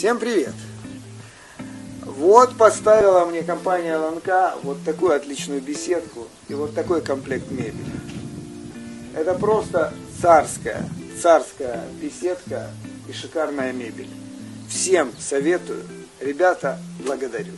Всем привет! Вот поставила мне компания ЛНК вот такую отличную беседку и вот такой комплект мебели. Это просто царская, царская беседка и шикарная мебель. Всем советую. Ребята, благодарю.